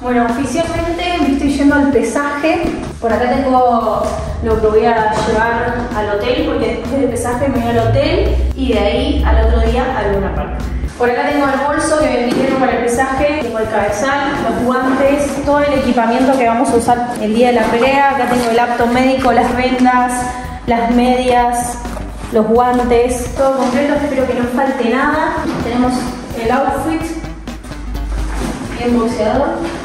Bueno, oficialmente me estoy yendo al pesaje. Por acá tengo lo que voy a llevar al hotel, porque después del pesaje me voy al hotel y de ahí al otro día a Luna Park. Por acá tengo el bolso que me pidieron para el pesaje, tengo el cabezal, los guantes, todo el equipamiento que vamos a usar el día de la pelea. Acá tengo el laptop médico, las vendas, las medias, los guantes, todo completo, espero que no falte nada. Tenemos el outfit, bien boxeador.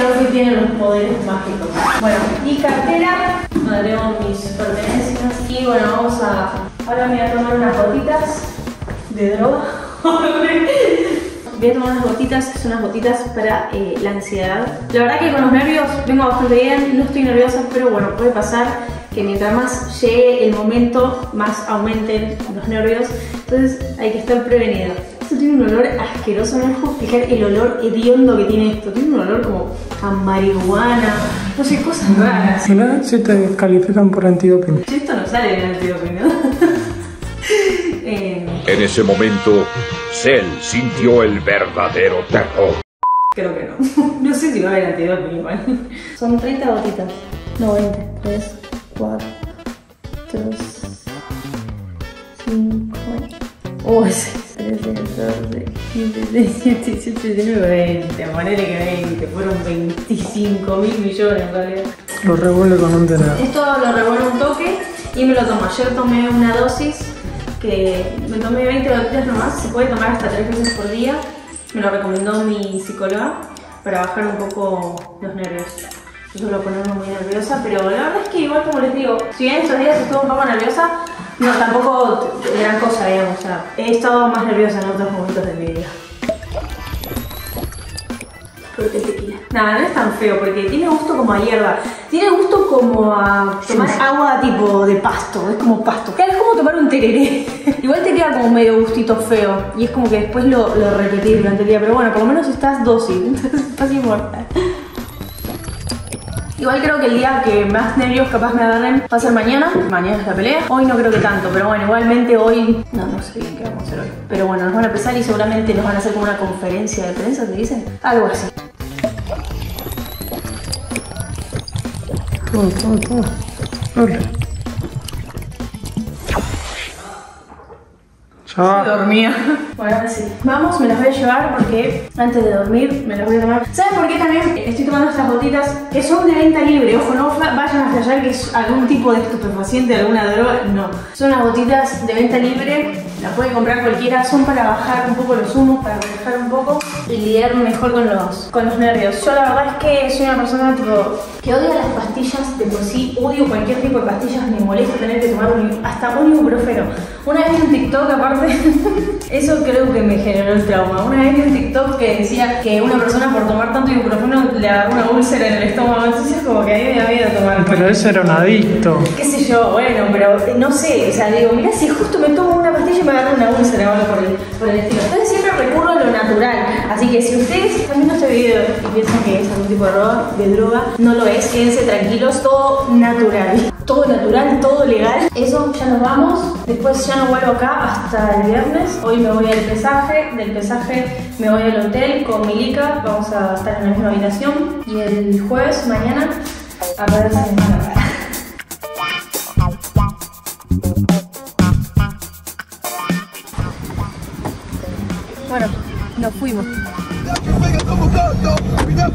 Outfit tiene los poderes mágicos. Bueno, y cartera, tengo mis pertenencias. Y bueno, vamos a. Ahora me voy a tomar unas gotitas de droga. Voy a tomar unas gotitas, son unas gotitas para eh, la ansiedad. La verdad que con los nervios vengo bastante bien, no estoy nerviosa, pero bueno, puede pasar que mientras más llegue el momento, más aumenten los nervios. Entonces hay que estar prevenido. Tiene un olor asqueroso, no puedo explicar el olor hediondo que tiene esto. Tiene un olor como a marihuana, no sé, cosas raras. Mira si te califican por antidoping. Esto no sale en antidoping, ¿no? Eh, En ese momento, Cell sintió el verdadero terror. creo que no. No sé si va a haber antidoping igual. Son 30 gotitas. No, 20. 3, 4, 3, 5, 11, 13, 14, 15, 16, 17, 19, 20. Ponele que 20. Fueron 25 mil millones en realidad. Lo revuelve con un tenedor. Esto lo revuelvo un toque y me lo tomo. Ayer tomé una dosis que me tomé 20 gotitas nomás. Se puede tomar hasta 3 veces por día. Me lo recomendó mi psicóloga para bajar un poco los nervios. Yo suelo ponerme muy nerviosa, pero la verdad es que igual como les digo, si bien estos días estuve un poco nerviosa, no, tampoco gran cosa, digamos. O sea, he estado más nerviosa en otros momentos de mi vida. Porque tequila. Nada, no es tan feo porque tiene gusto como a hierba. Tiene gusto como a tomar agua tipo de pasto. Es como pasto. Es como tomar un tereré. Igual te queda como medio gustito feo. Y es como que después lo, lo repetís durante el día. Pero bueno, por lo menos estás dócil. Entonces estás inmortal. Igual creo que el día que más nervios capaz me agarren va a ser mañana. Mañana es la pelea. Hoy no creo que tanto, pero bueno, igualmente hoy. No, no sé bien qué vamos a hacer hoy. Pero bueno, nos van a empezar y seguramente nos van a hacer como una conferencia de prensa, ¿se dice? Algo así. Todo, todo, todo. Dale. Ya va. Dormía. Bueno, ahora sí. Vamos, me las voy a llevar porque antes de dormir me las voy a tomar. ¿Saben por qué también estoy tomando estas gotitas? Que son de venta libre. Ojo, no vayan a flashear que es algún tipo de estupefaciente, alguna droga. No. Son unas gotitas de venta libre. Las puede comprar cualquiera. Son para bajar un poco los humos, para relajar un poco y lidiar mejor con los, con los nervios. Yo la verdad es que soy una persona tipo que odia las pastillas de por sí. Odio cualquier tipo de pastillas. Me molesta tener que tomar un, hasta un ibuprofeno. Una vez un TikTok aparte, eso creo que me generó el trauma. Una vez vi un TikTok que decía que una persona por tomar tanto ibuprofeno le agarró una úlcera en el estómago. Entonces como que a mí me da miedo tomar. Pero ese era un adicto. qué sé yo, bueno, pero eh, no sé, o sea, digo, mirá, si justo me tomo una pastilla y me agarro una úlcera o algo por el, por el estilo. Entonces siempre recurro a lo natural. Así que si ustedes están viendo este video y piensan que es tipo de droga, de droga, no lo es, quédense tranquilos, todo natural. Todo natural, todo legal. Eso ya nos vamos. Después ya no vuelvo acá hasta el viernes. Hoy me voy al pesaje. Del pesaje me voy al hotel con Milika. Vamos a estar en la misma habitación. Y el jueves, mañana, a ver semana. Bueno, nos fuimos. pega como coto, mira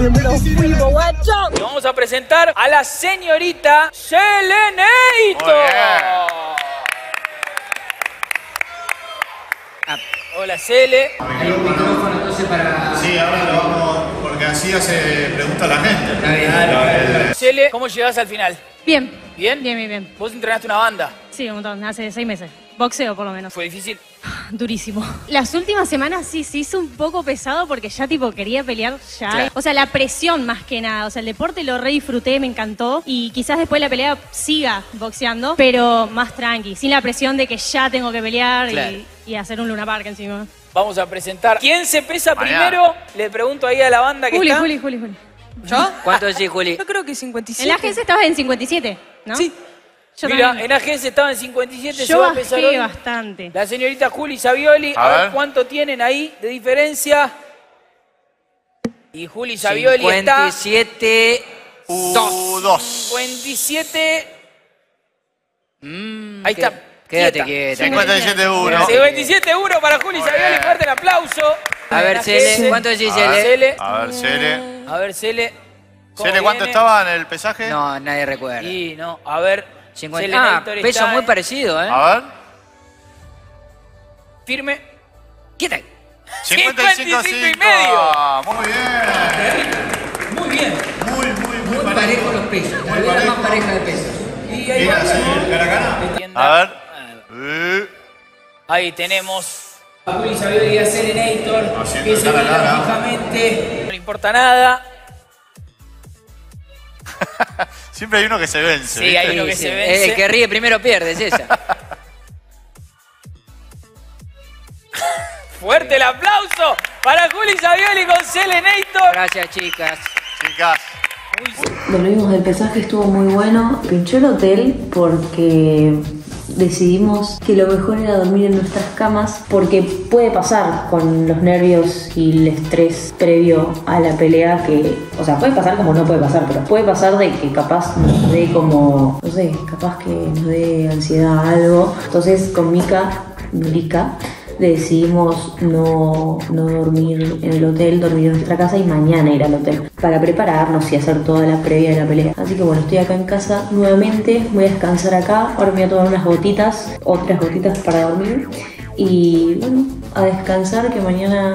si Y vamos a presentar a la señorita Seleneito. Ah, Hola, Cele. Sí, ahora lo vamos, porque así hace pregunta a la gente. Cele, ¿cómo llegas al final? Bien. ¿Bien? Bien, bien, bien. Vos entrenaste una banda. Sí, un montón, hace seis meses. Boxeo, por lo menos. ¿Fue difícil? Durísimo. Las últimas semanas sí se hizo un poco pesado porque ya, tipo, quería pelear ya. Claro. O sea, la presión más que nada. O sea, el deporte lo re disfruté, me encantó. Y quizás después de la pelea siga boxeando, pero más tranqui. Sin la presión de que ya tengo que pelear Claro. y, hacer un Luna Park encima. Vamos a presentar. ¿Quién se pesa primero? Le pregunto ahí a la banda que Juli, está. Juli, Juli, Juli. ¿Yo? ¿Cuánto decís, Juli? Yo creo que 57. En la agencia estabas en 57, ¿no? Sí. Yo Mira, también. en agencia estaba en 57, se Yo va a pesar bajé hoy. bastante. La señorita Juli Savioli, A a, ver. ver. cuánto tienen ahí de diferencia. Y Juli Savioli está 57, U 2. 2. 57. Mm, Ahí está. Quédate quieta. quieta. 57 1. 57-1 para Juli Muy Savioli, bien. fuerte el aplauso. A ver, Cele. ¿cuánto decís, A ver. Cele? Cele. A ver, Cele. A ver, Cele. ¿cómo Cele, ¿cuánto viene? estaba en el pesaje? No, nadie recuerda. Y no, a ver. 50. Cele Ah, peso está muy en- parecido, ¿eh? A ver. Firme. Quieta. 55 55 y medio. Muy bien. Muy bien. Muy, muy, muy, Muy parejo los pesos. Muy parejo. pareja de pesos. Y ahí Mira, va. sí, cara a cara. Entienda. A ver. Eh, Ahí tenemos Serenator, Haciendo que se cara a miran cara. fijamente. No le importa nada. Siempre hay uno que se vence. Sí, ¿viste? hay uno que se vence. El que ríe primero pierde, es esa. Fuerte el aplauso para Juli Savioli con Selenator. Gracias, chicas. Chicas. Volvimos del pesaje, estuvo muy bueno. Pinchó el hotel porque decidimos que lo mejor era dormir en nuestras camas porque puede pasar con los nervios y el estrés previo a la pelea que, o sea, puede pasar como no puede pasar, pero puede pasar de que capaz nos dé como, no sé, capaz que nos dé ansiedad algo. Entonces con Mika, decidimos no, no dormir en el hotel, dormir en nuestra casa y mañana ir al hotel para prepararnos y hacer toda la previa de la pelea. Así que bueno, estoy acá en casa nuevamente, voy a descansar acá, ahora me voy a tomar unas gotitas, otras gotitas para dormir y bueno, a descansar que mañana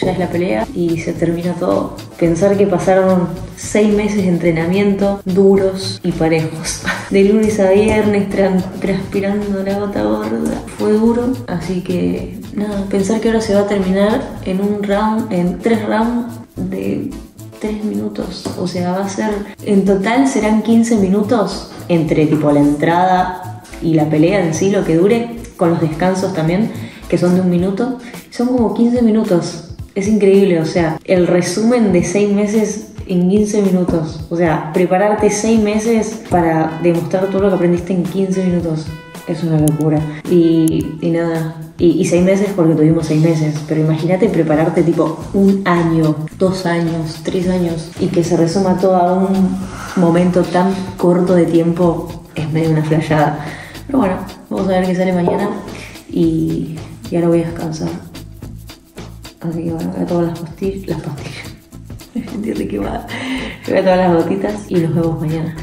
ya es la pelea y se termina todo. Pensar que pasaron seis meses de entrenamiento duros y parejos. De lunes a viernes tran- transpirando la gota gorda. Fue duro, así que nada, pensar que ahora se va a terminar en un round, en tres rounds de tres minutos. O sea, va a ser, en total serán 15 minutos entre tipo la entrada y la pelea en sí, lo que dure, con los descansos también, que son de un minuto. Son como 15 minutos. Es increíble, o sea, el resumen de 6 meses en 15 minutos. O sea, prepararte 6 meses para demostrar todo lo que aprendiste en 15 minutos. Es una locura. Y, nada. Y, y seis meses porque tuvimos seis meses. Pero imagínate prepararte tipo un año, dos años, tres años. Y que se resuma todo a un momento tan corto de tiempo. Es medio una flayada. Pero bueno, vamos a ver qué sale mañana. Y, y ahora voy a descansar. Así que bueno, a pastillas. Las pastillas. Entiende que va. Voy a tomar las gotitas y nos vemos mañana.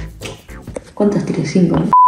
¿Cuántas tiré? Cinco, ¿no?